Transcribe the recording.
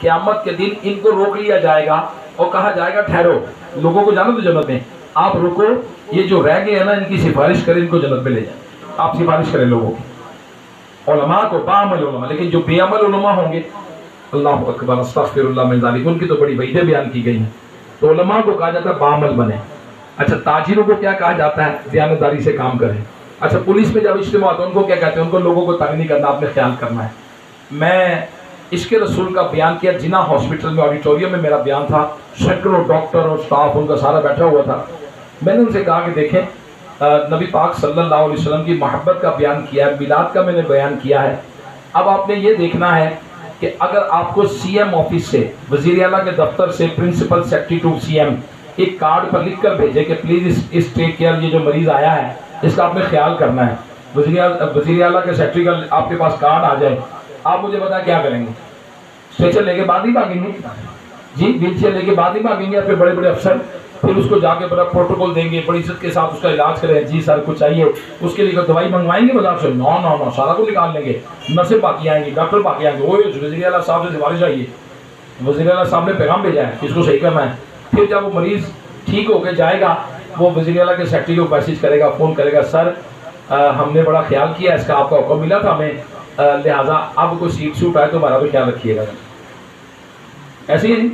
क्यामत के दिन इनको रोक लिया जाएगा और कहा जाएगा, ठहरो। लोगों को जानो तो जन्नत में। आप रुको, ये जो रह गए हैं ना, इनकी सिफारिश करें, इनको जन्नत में ले जाए। आप सिफारिश करें लोगों की। उलमा को, बामल उलमा, लेकिन जो बेअमल उलमा होंगे, अल्लाह अकबर जालिक, उनकी तो बड़ी वजह बयान की गई है। तो उलमा को कहा जाता है बामल बने। अच्छा ताजिरों को क्या कहा जाता है? दयानतदारी से काम करें। अच्छा पुलिस में जब इज्तिमा होता है उनको क्या कहते हैं? उनको लोगों को तंग नहीं करना, आपने ख्याल करना है। मैं इसके रसूल का बयान किया जिना हॉस्पिटल में ऑडिटोरियम में मेरा बयान था। सैकड़ों डॉक्टर और स्टाफ उनका सारा बैठा हुआ था। मैंने उनसे कहा कि देखें नबी पाक सल्लल्लाहु अलैहि वसल्लम की मोहब्बत का बयान किया है मिलाद का मैंने बयान किया है। अब आपने ये देखना है कि अगर आपको सीएम ऑफ़िस से वज़ीर अला के दफ्तर से प्रिंसिपल सेक्रेटरी टू सीएम एक कार्ड पर लिख कर भेजे कि प्लीज़ इस, इस टेक केयर ये जो मरीज़ आया है इसका आपने ख्याल करना है। वज़ीर वज़ीर अला के सेक्रेटरी का आपके पास कार्ड आ जाए आप मुझे बता क्या करेंगे? स्ट्रेचर लेके बाद ही भागेंगे। जी व्हील चेयर लेके बाद ही भागेंगे या फिर बड़े बड़े अफसर? फिर उसको जाके बड़ा प्रोटोकॉल देंगे बड़ी इज़्ज़त के साथ उसका इलाज करें। जी सर कुछ चाहिए? उसके लिए दवाई मंगवाएँगे बाज़ार से? नो नो नो सारा को निकाल लेंगे। नर्सें बाकी आएँगी डॉक्टर बाकी आएँगे। वो वजी अला साहब से सिफारिश है। वजी अला साहब ने पैगाम भेजा है इसको सही करना है। फिर जब वो मरीज़ ठीक होकर जाएगा वो वजी अला के सेक्रेटरी को मैसेज करेगा फ़ोन करेगा सर अ, हमने बड़ा ख्याल किया इसका आपका हुक्म मिला था हमें। लिहाजा अब कोई सीट सूट आए तो हमारा भी ख्याल रखिएगा। ऐसे ही